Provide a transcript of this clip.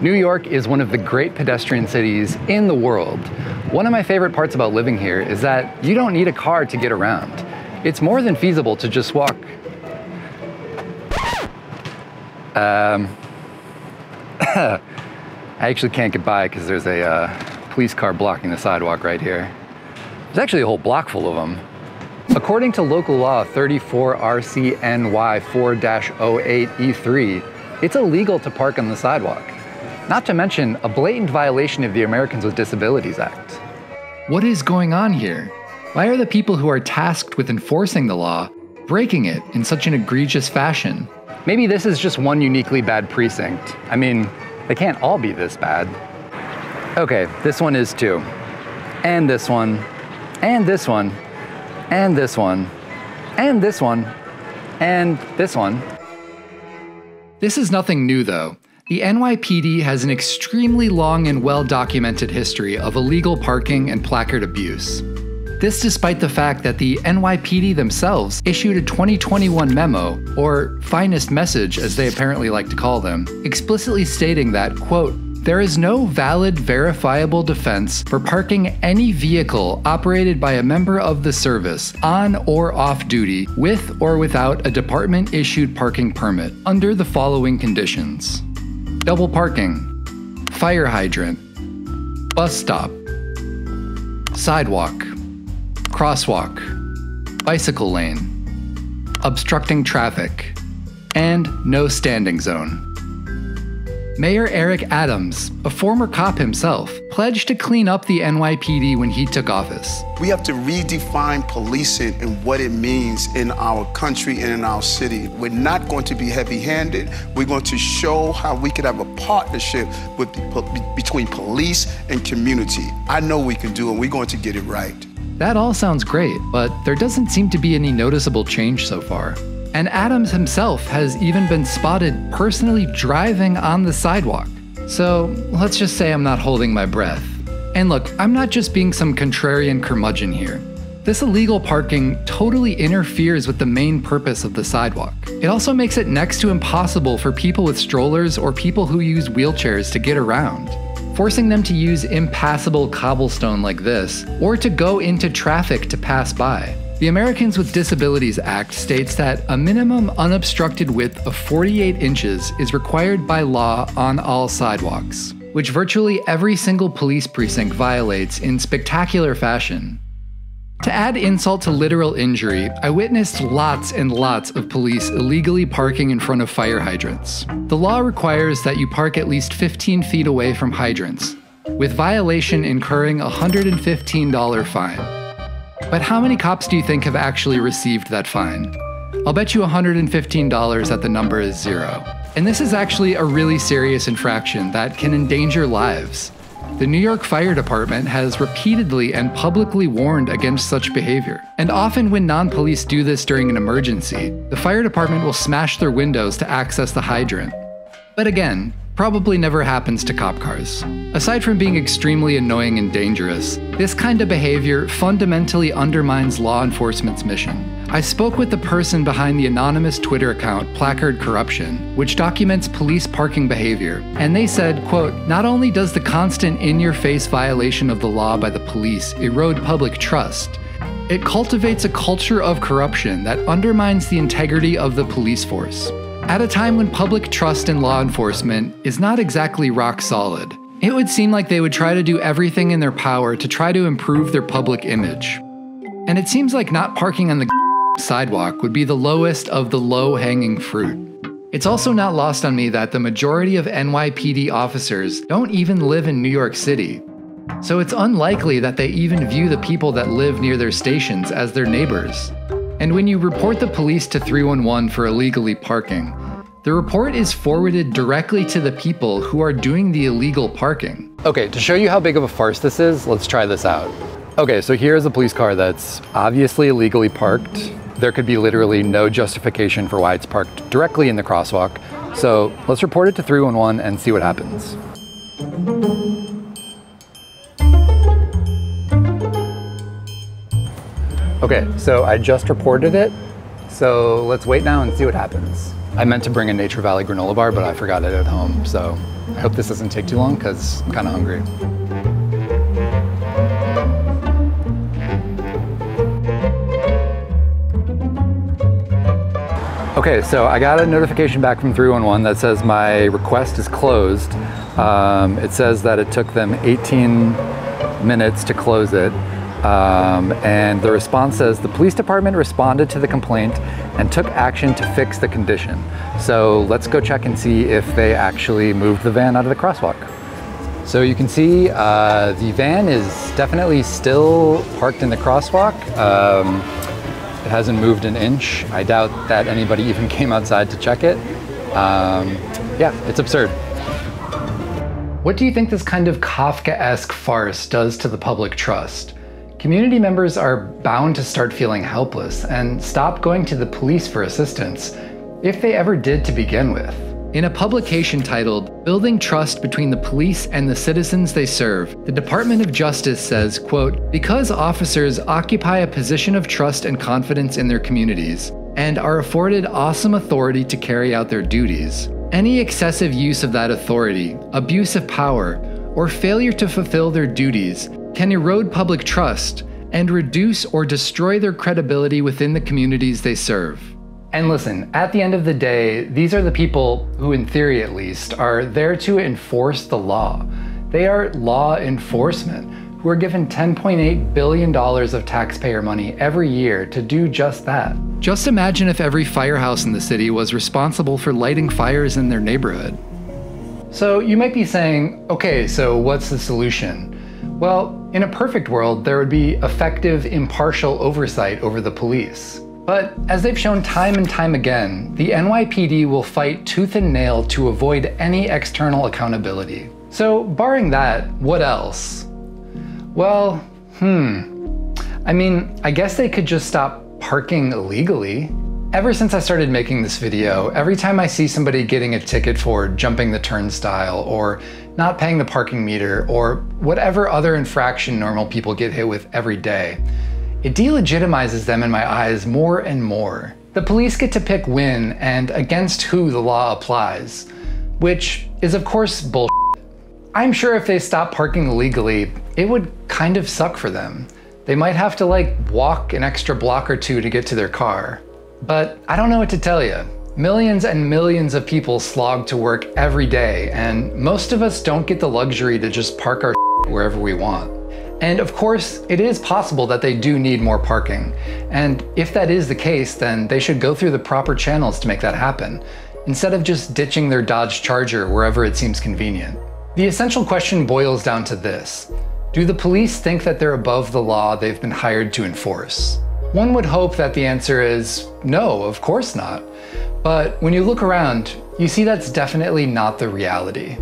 New York is one of the great pedestrian cities in the world. One of my favorite parts about living here is that you don't need a car to get around. It's more than feasible to just walk. Um, I actually can't get by because there's a uh, police car blocking the sidewalk right here. There's actually a whole block full of them. According to local law 34 RCNY 4-08E3, it's illegal to park on the sidewalk. Not to mention a blatant violation of the Americans with Disabilities Act. What is going on here? Why are the people who are tasked with enforcing the law breaking it in such an egregious fashion? Maybe this is just one uniquely bad precinct. I mean, they can't all be this bad. Okay, this one is too. And this one. And this one. And this one. And this one. And this one. This is nothing new though. The NYPD has an extremely long and well documented history of illegal parking and placard abuse. This despite the fact that the NYPD themselves issued a 2021 memo, or finest message as they apparently like to call them, explicitly stating that, quote, there is no valid verifiable defense for parking any vehicle operated by a member of the service on or off duty with or without a department issued parking permit under the following conditions double parking, fire hydrant, bus stop, sidewalk, crosswalk, bicycle lane, obstructing traffic, and no standing zone. Mayor Eric Adams, a former cop himself, pledged to clean up the NYPD when he took office. We have to redefine policing and what it means in our country and in our city. We're not going to be heavy-handed. We're going to show how we could have a partnership with, between police and community. I know we can do it, and we're going to get it right. That all sounds great, but there doesn't seem to be any noticeable change so far. And Adams himself has even been spotted personally driving on the sidewalk. So let's just say I'm not holding my breath. And look, I'm not just being some contrarian curmudgeon here. This illegal parking totally interferes with the main purpose of the sidewalk. It also makes it next to impossible for people with strollers or people who use wheelchairs to get around, forcing them to use impassable cobblestone like this, or to go into traffic to pass by. The Americans with Disabilities Act states that a minimum unobstructed width of 48 inches is required by law on all sidewalks, which virtually every single police precinct violates in spectacular fashion. To add insult to literal injury, I witnessed lots and lots of police illegally parking in front of fire hydrants. The law requires that you park at least 15 feet away from hydrants, with violation incurring a $115 fine. But how many cops do you think have actually received that fine? I'll bet you $115 that the number is zero. And this is actually a really serious infraction that can endanger lives. The New York Fire Department has repeatedly and publicly warned against such behavior. And often, when non police do this during an emergency, the fire department will smash their windows to access the hydrant. But again, probably never happens to cop cars. Aside from being extremely annoying and dangerous, this kind of behavior fundamentally undermines law enforcement's mission. I spoke with the person behind the anonymous Twitter account Placard Corruption, which documents police parking behavior, and they said, quote, "Not only does the constant in-your-face violation of the law by the police erode public trust, it cultivates a culture of corruption that undermines the integrity of the police force. At a time when public trust in law enforcement is not exactly rock solid, it would seem like they would try to do everything in their power to try to improve their public image. And it seems like not parking on the sidewalk would be the lowest of the low hanging fruit. It's also not lost on me that the majority of NYPD officers don't even live in New York City. So it's unlikely that they even view the people that live near their stations as their neighbors. And when you report the police to 311 for illegally parking, the report is forwarded directly to the people who are doing the illegal parking. Okay, to show you how big of a farce this is, let's try this out. Okay, so here's a police car that's obviously illegally parked. There could be literally no justification for why it's parked directly in the crosswalk. So let's report it to 311 and see what happens. Okay, so I just reported it. So let's wait now and see what happens. I meant to bring a Nature Valley granola bar, but I forgot it at home. So I hope this doesn't take too long because I'm kind of hungry. Okay, so I got a notification back from 311 that says my request is closed. Um, it says that it took them 18 minutes to close it. Um, and the response says the police department responded to the complaint and took action to fix the condition. So let's go check and see if they actually moved the van out of the crosswalk. So you can see uh, the van is definitely still parked in the crosswalk. Um, it hasn't moved an inch. I doubt that anybody even came outside to check it. Um, yeah, it's absurd. What do you think this kind of Kafkaesque farce does to the public trust? Community members are bound to start feeling helpless and stop going to the police for assistance, if they ever did to begin with. In a publication titled Building Trust Between the Police and the Citizens They Serve, the Department of Justice says, quote, because officers occupy a position of trust and confidence in their communities and are afforded awesome authority to carry out their duties, any excessive use of that authority, abuse of power, or failure to fulfill their duties can erode public trust and reduce or destroy their credibility within the communities they serve. And listen, at the end of the day, these are the people who, in theory at least, are there to enforce the law. They are law enforcement who are given $10.8 billion of taxpayer money every year to do just that. Just imagine if every firehouse in the city was responsible for lighting fires in their neighborhood. So you might be saying, okay, so what's the solution? Well, in a perfect world, there would be effective, impartial oversight over the police. But as they've shown time and time again, the NYPD will fight tooth and nail to avoid any external accountability. So, barring that, what else? Well, hmm. I mean, I guess they could just stop parking illegally. Ever since I started making this video, every time I see somebody getting a ticket for jumping the turnstile or not paying the parking meter or whatever other infraction normal people get hit with every day, it delegitimizes them in my eyes more and more. The police get to pick when and against who the law applies, which is of course bullshit. I'm sure if they stopped parking illegally, it would kind of suck for them. They might have to like walk an extra block or two to get to their car. But I don't know what to tell you. Millions and millions of people slog to work every day, and most of us don't get the luxury to just park our wherever we want. And of course, it is possible that they do need more parking. And if that is the case, then they should go through the proper channels to make that happen, instead of just ditching their Dodge Charger wherever it seems convenient. The essential question boils down to this. Do the police think that they're above the law they've been hired to enforce? One would hope that the answer is no, of course not. But when you look around, you see that's definitely not the reality.